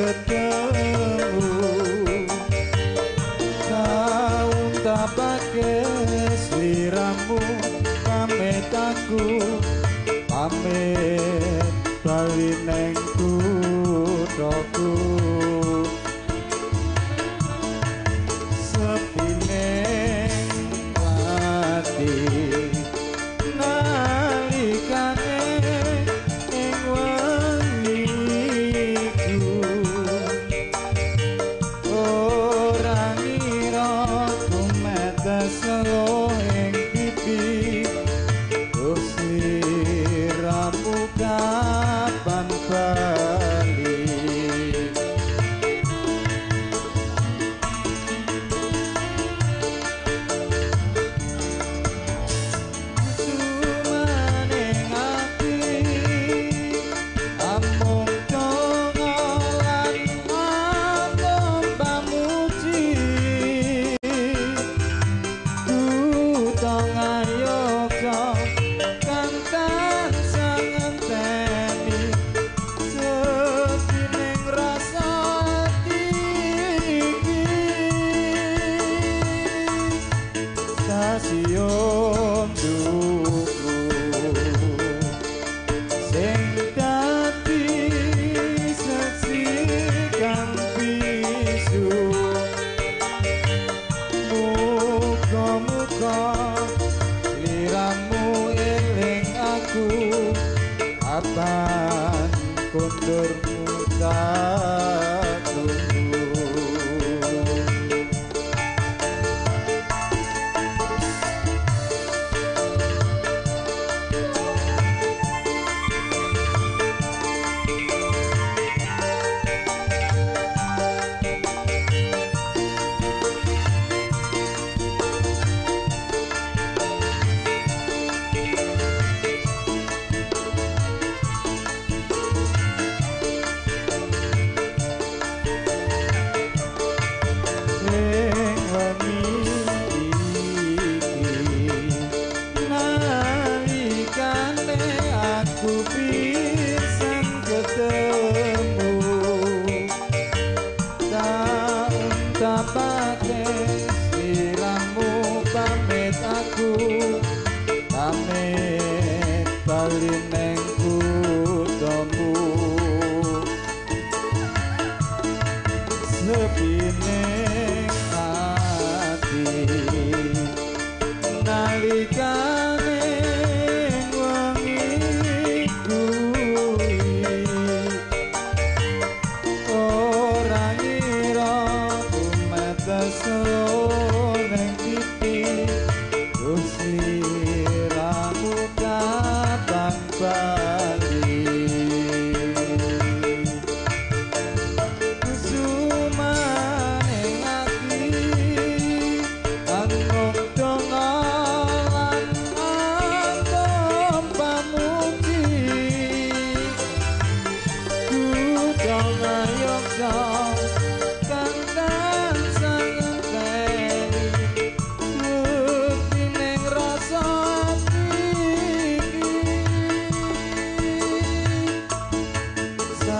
ketemu kau tak pakai siramu pamit aku pamit balik neng Lord. Kapan kondurmu tak bali neng kuthamu sepining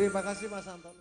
Terima kasih Mas Anton.